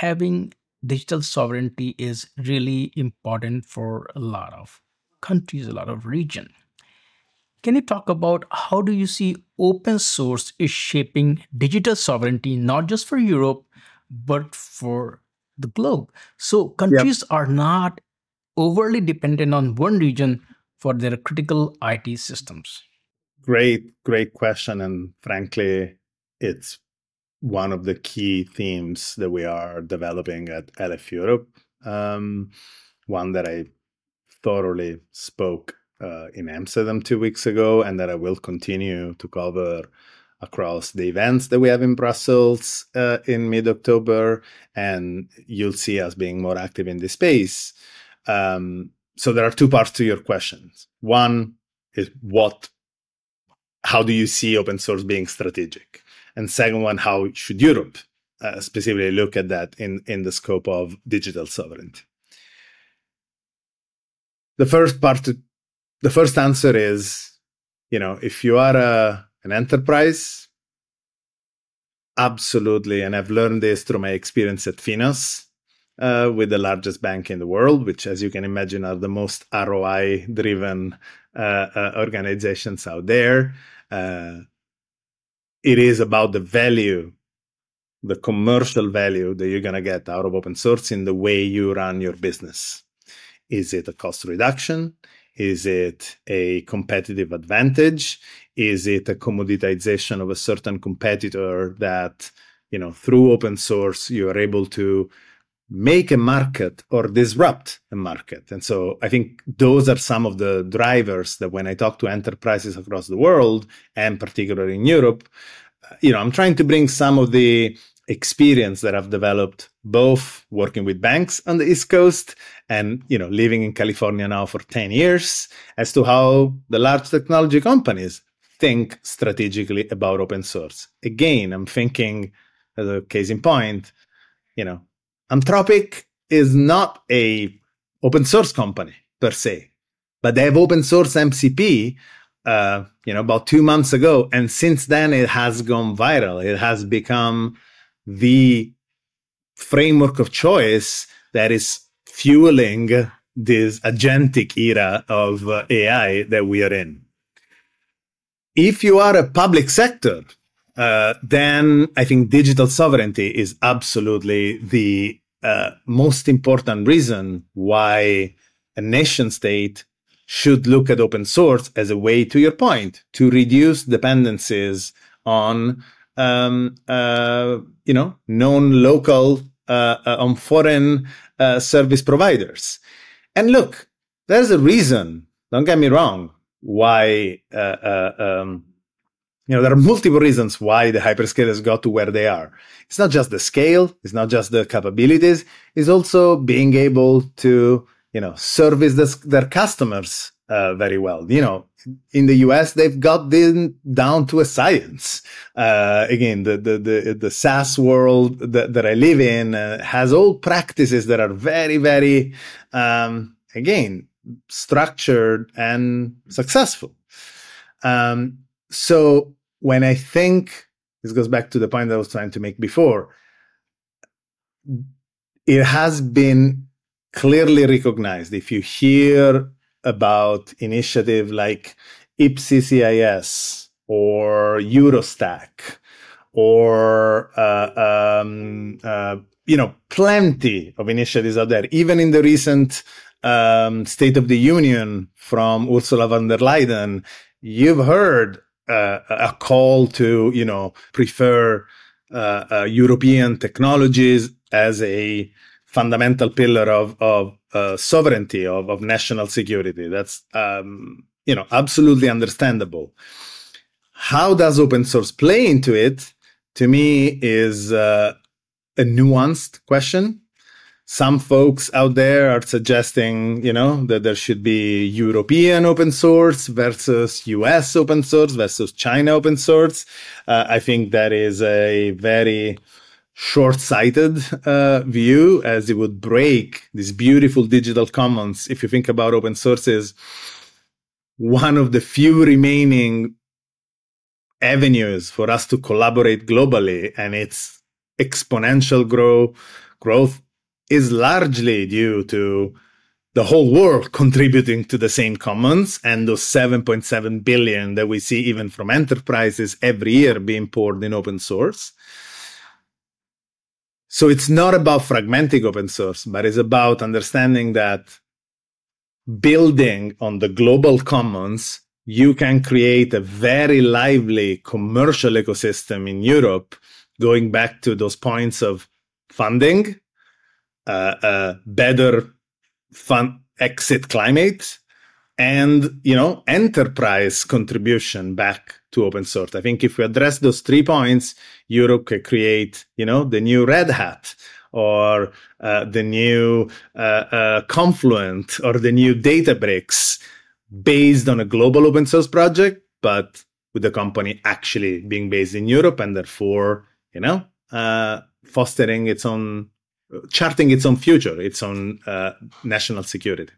having digital sovereignty is really important for a lot of countries, a lot of region. Can you talk about how do you see open source is shaping digital sovereignty, not just for Europe, but for the globe? So countries yep. are not overly dependent on one region for their critical IT systems. Great, great question. And frankly, it's one of the key themes that we are developing at LF Europe. Um, one that I thoroughly spoke uh, in Amsterdam two weeks ago, and that I will continue to cover across the events that we have in Brussels uh, in mid October. And you'll see us being more active in this space. Um, so there are two parts to your questions. One is what, how do you see open source being strategic? And second one, how should Europe uh, specifically look at that in, in the scope of digital sovereignty? The first part, to, the first answer is, you know, if you are a, an enterprise, absolutely, and I've learned this through my experience at Finos, uh, with the largest bank in the world, which, as you can imagine, are the most ROI driven uh, uh, organizations out there. It is about the value, the commercial value that you're going to get out of open source in the way you run your business. Is it a cost reduction? Is it a competitive advantage? Is it a commoditization of a certain competitor that, you know, through open source, you are able to make a market or disrupt a market. And so I think those are some of the drivers that when I talk to enterprises across the world and particularly in Europe, uh, you know, I'm trying to bring some of the experience that I've developed both working with banks on the East Coast and, you know, living in California now for 10 years as to how the large technology companies think strategically about open source. Again, I'm thinking as a case in point, you know, Anthropic is not a open source company per se, but they have open source MCP, uh, you know, about two months ago, and since then it has gone viral. It has become the framework of choice that is fueling this agentic era of uh, AI that we are in. If you are a public sector uh, then I think digital sovereignty is absolutely the uh, most important reason why a nation state should look at open source as a way, to your point, to reduce dependencies on, um, uh, you know, known local, uh, uh, on foreign service providers. And look, there's a reason. Don't get me wrong. Why um, you know, there are multiple reasons why the hyperscalers got to where they are. It's not just the scale, it's not just the capabilities, it's also being able to, you know, service this, their customers uh, very well. You know, in the US, they've got this down to a science. Uh, again, the, the, the, the SaaS world that, that I live in uh, has all practices that are very, very, um, again, structured and successful. Um, so when I think this goes back to the point I was trying to make before, it has been clearly recognized. If you hear about initiative like IPSIS or Eurostack or uh, um, uh, you know plenty of initiatives out there, even in the recent um, State of the Union from Ursula von der Leyen, you've heard uh, a call to you know prefer uh, uh, European technologies as a fundamental pillar of of uh, sovereignty of, of national security. That's um, you know absolutely understandable. How does open source play into it? To me, is uh, a nuanced question some folks out there are suggesting, you know, that there should be European open source versus US open source versus China open source. Uh, I think that is a very short-sighted uh, view as it would break this beautiful digital commons. If you think about open sources, one of the few remaining avenues for us to collaborate globally and its exponential growth growth is largely due to the whole world contributing to the same commons and those 7.7 billion that we see even from enterprises every year being poured in open source. So it's not about fragmenting open source, but it's about understanding that building on the global commons, you can create a very lively commercial ecosystem in Europe, going back to those points of funding, uh, better fund exit climate, and you know enterprise contribution back to open source. I think if we address those three points, Europe could create you know the new Red Hat or uh, the new uh, uh, Confluent or the new Databricks based on a global open source project, but with the company actually being based in Europe and therefore you know uh, fostering its own charting its own future, its own uh, national security.